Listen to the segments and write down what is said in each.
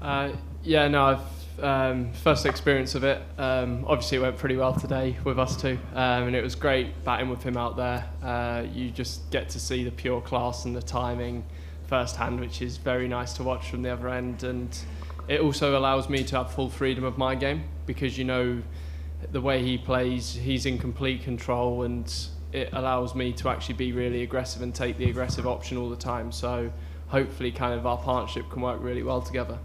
Uh, yeah, no, I've um, first experience of it. Um, obviously, it went pretty well today with us two, um, and it was great batting with him out there. Uh, you just get to see the pure class and the timing firsthand, which is very nice to watch from the other end. And it also allows me to have full freedom of my game because you know the way he plays, he's in complete control, and it allows me to actually be really aggressive and take the aggressive option all the time. So hopefully, kind of our partnership can work really well together.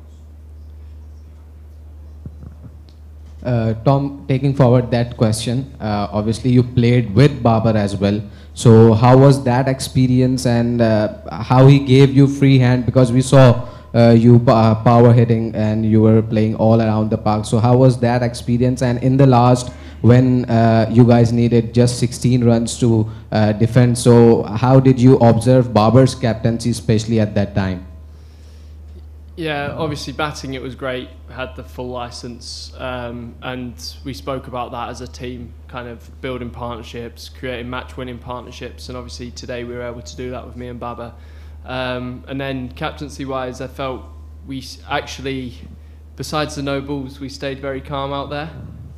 Uh, Tom, taking forward that question, uh, obviously you played with Babar as well. So how was that experience and uh, how he gave you free hand because we saw uh, you uh, power hitting and you were playing all around the park. So how was that experience? And in the last, when uh, you guys needed just 16 runs to defend, so how did you observe Babar's captaincy, especially at that time? Yeah, obviously batting it was great. Had the full license, um, and we spoke about that as a team, kind of building partnerships, creating match-winning partnerships, and obviously today we were able to do that with me and Babar. Um, and then captaincy-wise, I felt we actually, besides the no balls, we stayed very calm out there,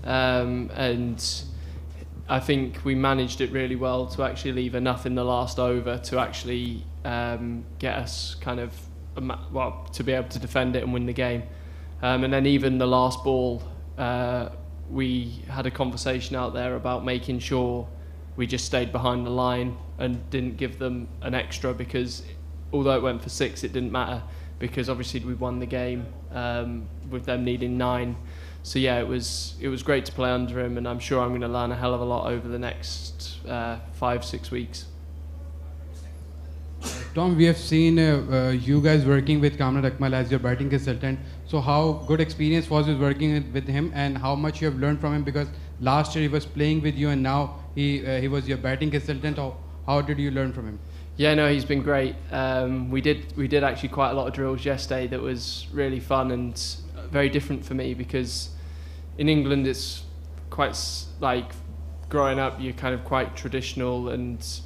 um, and I think we managed it really well to actually leave enough in the last over to actually um, get us kind of well, to be able to defend it and win the game. Um, and then even the last ball, uh, we had a conversation out there about making sure we just stayed behind the line and didn't give them an extra because although it went for six, it didn't matter because obviously we won the game um, with them needing nine. So yeah, it was it was great to play under him, and I'm sure I'm going to learn a hell of a lot over the next uh, five six weeks. Tom, we have seen uh, uh, you guys working with Kamran Akmal as your batting consultant. So how good experience was it working with him and how much you have learned from him? Because last year he was playing with you and now he, uh, he was your batting consultant. How, how did you learn from him? Yeah, no, he's been great. Um, we did we did actually quite a lot of drills yesterday that was really fun and very different for me because in England it's quite like growing up you're kind of quite traditional and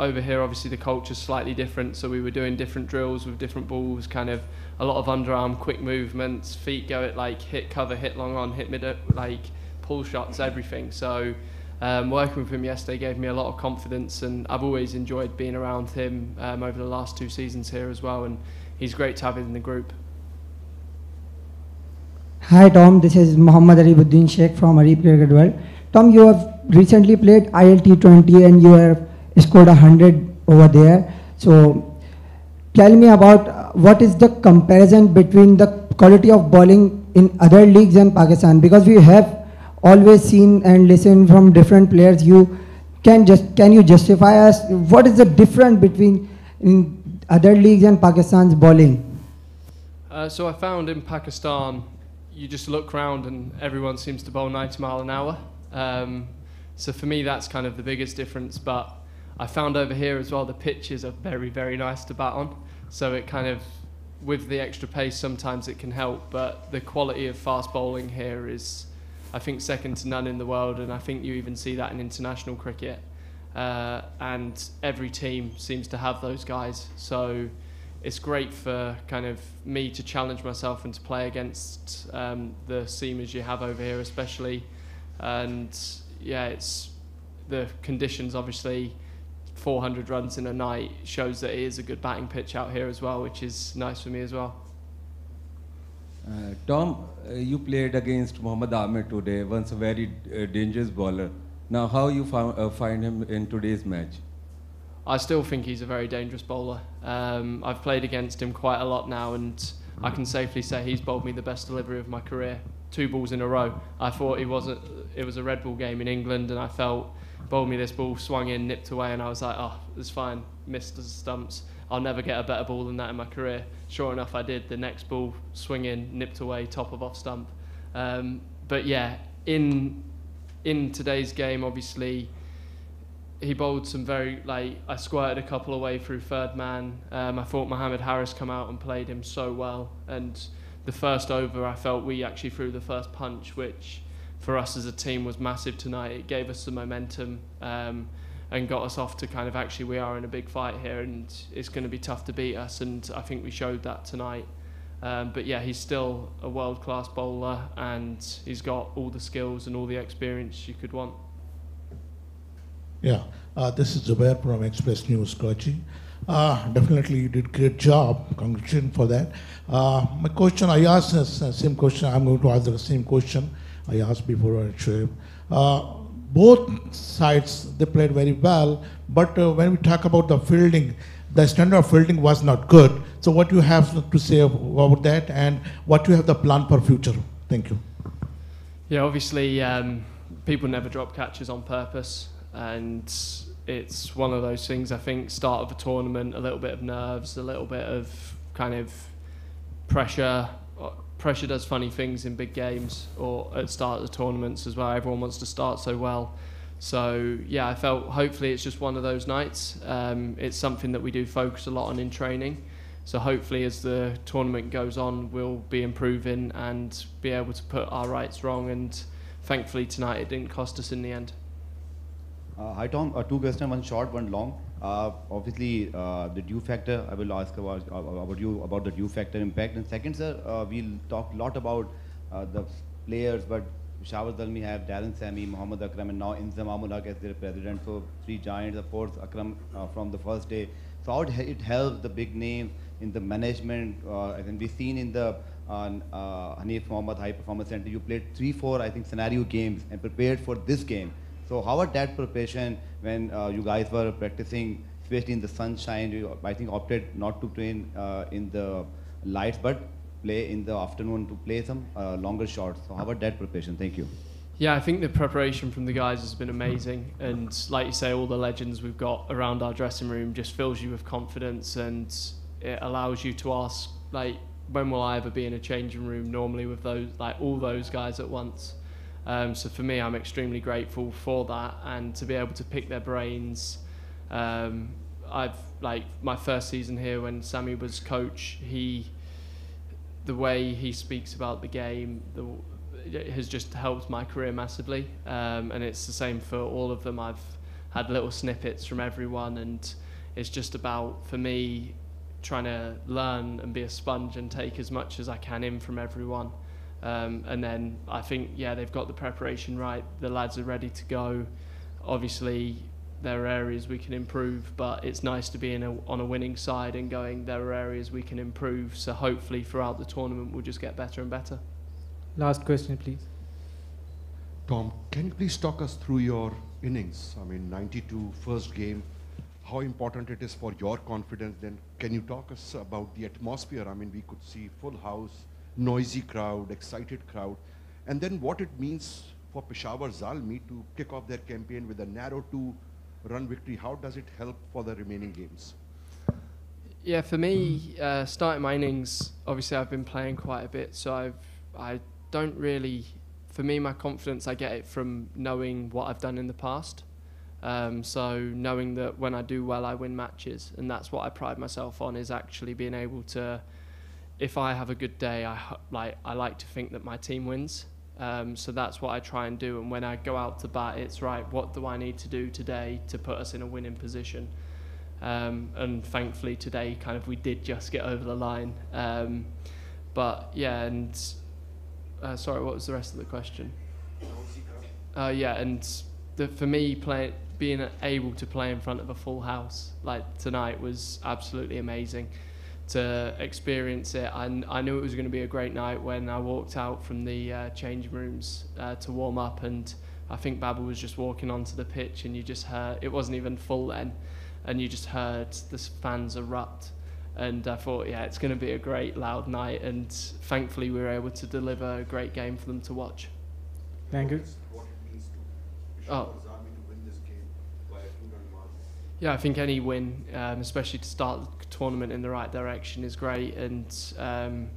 over here, obviously, the culture's slightly different. So we were doing different drills with different balls, kind of a lot of underarm quick movements, feet go at like hit cover, hit long on, hit mid, like pull shots, everything. So um, working with him yesterday gave me a lot of confidence, and I've always enjoyed being around him um, over the last two seasons here as well. And he's great to have in the group. Hi Tom, this is Muhammad Aribuddin Sheikh from Arif Cricket World. Tom, you have recently played ILT20 and you have scored 100 over there. So tell me about uh, what is the comparison between the quality of bowling in other leagues and Pakistan because we have always seen and listened from different players. You can just can you justify us what is the difference between in other leagues and Pakistan's bowling? Uh, so I found in Pakistan, you just look around and everyone seems to bowl 90 mile an hour. Um, so for me, that's kind of the biggest difference. But I found over here as well the pitches are very, very nice to bat on. So it kind of, with the extra pace, sometimes it can help. But the quality of fast bowling here is, I think, second to none in the world. And I think you even see that in international cricket. Uh, and every team seems to have those guys. So it's great for kind of me to challenge myself and to play against um, the seamers you have over here, especially. And yeah, it's the conditions obviously 400 runs in a night shows that it is a good batting pitch out here as well, which is nice for me as well. Uh, Tom, uh, you played against Mohammad Amir today, once a very uh, dangerous bowler. Now, how you found, uh, find him in today's match? I still think he's a very dangerous bowler. Um, I've played against him quite a lot now, and I can safely say he's bowled me the best delivery of my career. Two balls in a row. I thought he wasn't. It was a red ball game in England, and I felt bowled me this ball, swung in, nipped away, and I was like, oh, it's fine, missed the stumps. I'll never get a better ball than that in my career. Sure enough, I did. The next ball, swing in, nipped away, top of off stump. Um, but yeah, in in today's game, obviously, he bowled some very like I squirted a couple away through third man. Um, I thought Mohammad Haris come out and played him so well, and the first over, I felt we actually threw the first punch, which for us as a team was massive tonight. It gave us some momentum um, and got us off to kind of actually we are in a big fight here and it's going to be tough to beat us. And I think we showed that tonight. Um, but yeah, he's still a world class bowler and he's got all the skills and all the experience you could want. Yeah, uh, this is Zubair from Express News, Karachi. Uh, definitely, you did great job. Congratulations for that. Uh, my question, I asked the same question. I'm going to ask the same question I asked before. Uh, both sides they played very well, but uh, when we talk about the fielding, the standard of fielding was not good. So, what you have to say about that, and what do you have the plan for future? Thank you. Yeah, obviously, um, people never drop catches on purpose and it's one of those things. I think start of a tournament, a little bit of nerves, a little bit of kind of pressure. Uh, pressure does funny things in big games or at start of the tournaments as well. Everyone wants to start so well. So yeah, I felt hopefully it's just one of those nights. Um, it's something that we do focus a lot on in training. So hopefully, as the tournament goes on, we'll be improving and be able to put our rights wrong. And thankfully tonight it didn't cost us in the end. Uh, hi Tom, uh, two questions, one short, one long. Uh, obviously, uh, the dew factor, I will ask about, uh, about you about the dew factor impact. And second, sir, uh, we'll talk a lot about the players, but Peshawar Zalmi have Darren Sammy, Mohammad Akram, and now Inzamam ul Haq as their president. So three giants, of course, Akram from the first day. So how it helps the big names in the management, uh, and we've seen in the uh, Hanif Mohammad High Performance Center, you played three, four, I think, scenario games and prepared for this game. So how about that preparation when uh, you guys were practicing, especially in the sunshine? You, I think opted not to train uh, in the lights, but play in the afternoon to play some uh, longer shots. So how about that preparation? Thank you. Yeah, I think the preparation from the guys has been amazing, and like you say, all the legends we've got around our dressing room just fills you with confidence, and it allows you to ask like, when will I ever be in a changing room? Normally with those like all those guys at once. Um, so for me, I'm extremely grateful for that and to be able to pick their brains. Um, I've like my first season here when Sammy was coach. He, the way he speaks about the game, the, has just helped my career massively. Um, and it's the same for all of them. I've had little snippets from everyone, and it's just about for me trying to learn and be a sponge and take as much as I can in from everyone. Um, and then I think, yeah, they've got the preparation right. The lads are ready to go. Obviously, there are areas we can improve, but it's nice to be in a, on a winning side and going, there are areas we can improve. So hopefully, throughout the tournament, we'll just get better and better. Last question, please. Tom, can you please talk us through your innings? I mean, 92 first game, how important it is for your confidence. Then, can you talk us about the atmosphere? I mean, we could see full house noisy crowd, excited crowd, and then what it means for Peshawar Zalmi to kick off their campaign with a narrow two-run victory. How does it help for the remaining games? Yeah, for me, uh, starting my innings, obviously I've been playing quite a bit, so I've I don't really. For me, my confidence I get it from knowing what I've done in the past. Um, so knowing that when I do well, I win matches, and that's what I pride myself on is actually being able to if I have a good day, I like I like to think that my team wins. Um, so that's what I try and do. And when I go out to bat, it's right. What do I need to do today to put us in a winning position? Um, and thankfully today, kind of we did just get over the line. Um, but yeah, and uh, sorry, what was the rest of the question? Uh, yeah, and the, for me, play, being able to play in front of a full house like tonight was absolutely amazing to experience it. I, I knew it was going to be a great night when I walked out from the uh, changing rooms uh, to warm up, and I think Babar was just walking onto the pitch, and you just heard it wasn't even full then, and you just heard the fans erupt. And I thought, yeah, it's going to be a great loud night, and thankfully we were able to deliver a great game for them to watch. Thank you. Oh. Yeah, I think any win, um, especially to start the tournament in the right direction, is great. And um,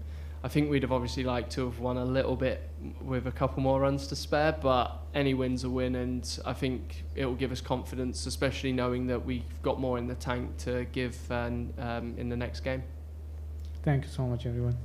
I think we'd have obviously liked to have won a little bit with a couple more runs to spare, but any win's a win. And I think it will give us confidence, especially knowing that we've got more in the tank to give um, in the next game. Thank you so much, everyone.